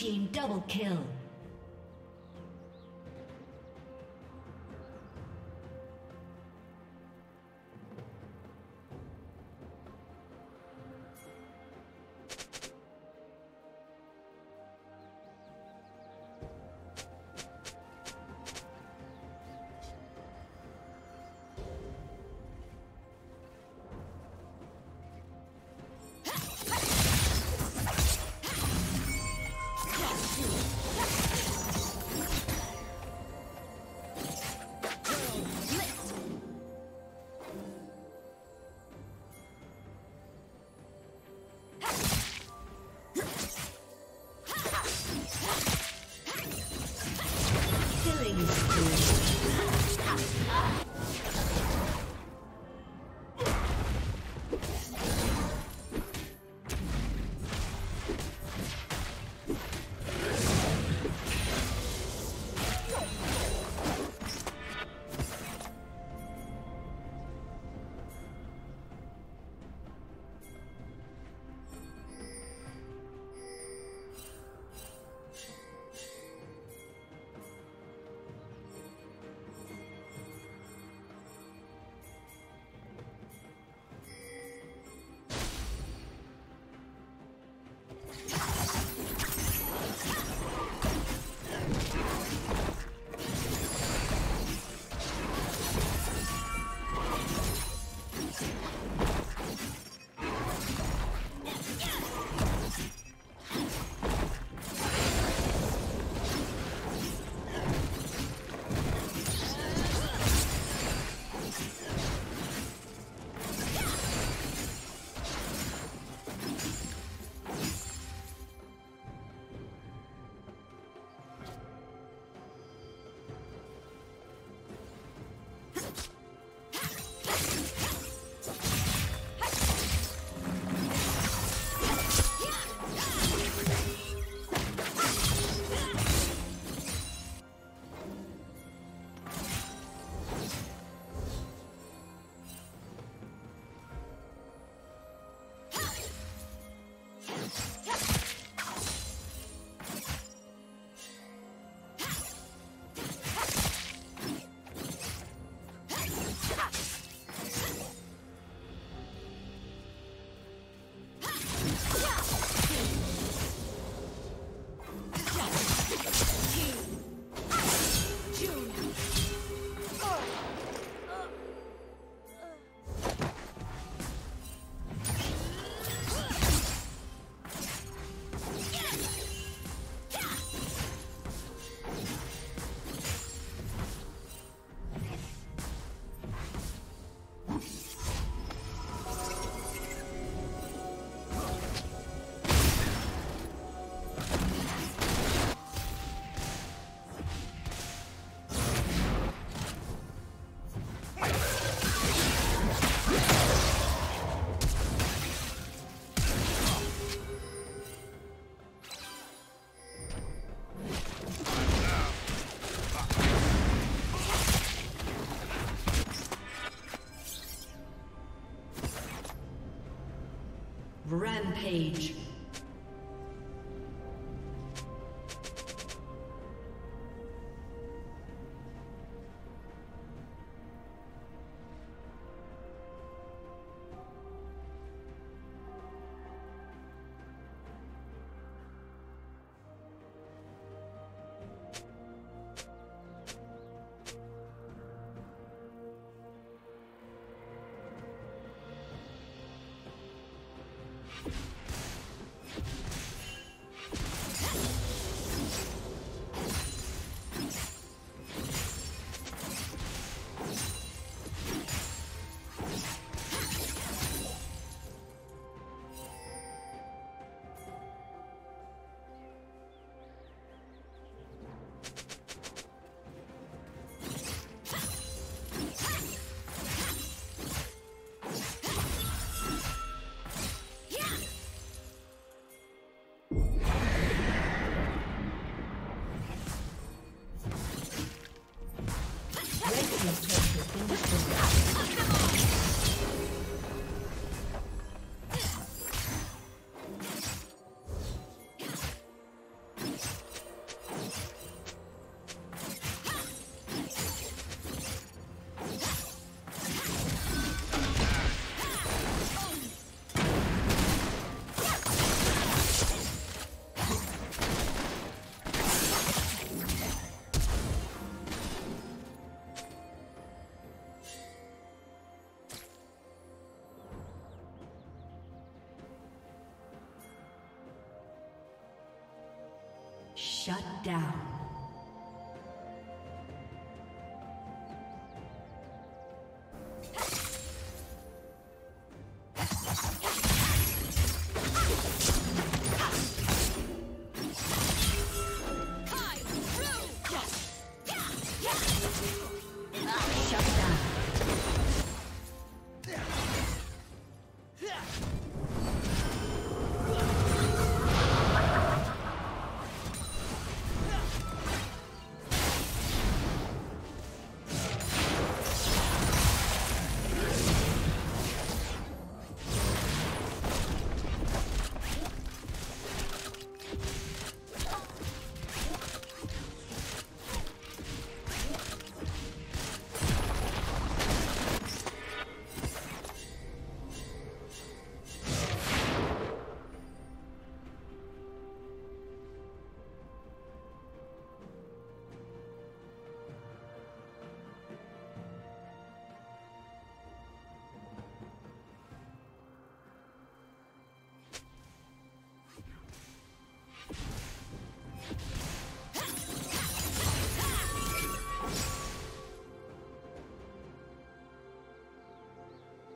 team double kill. Age. Shut down.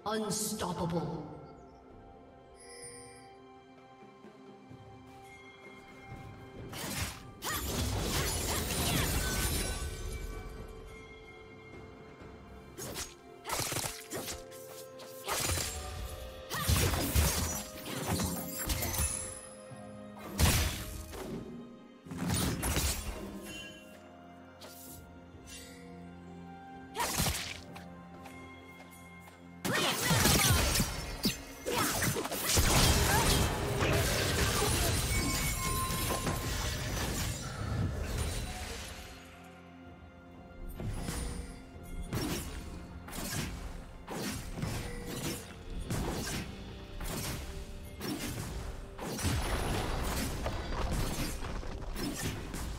Unstoppable.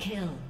Kill.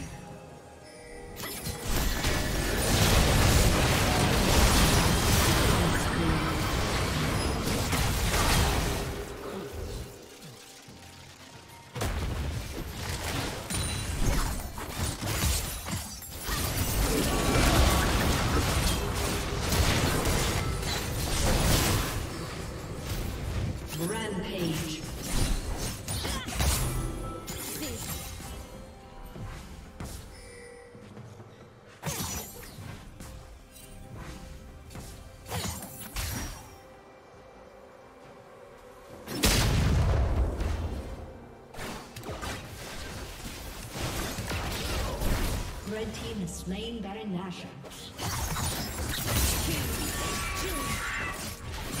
Team has slain Baron Nashor. Blue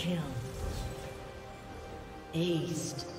Kill. Aced.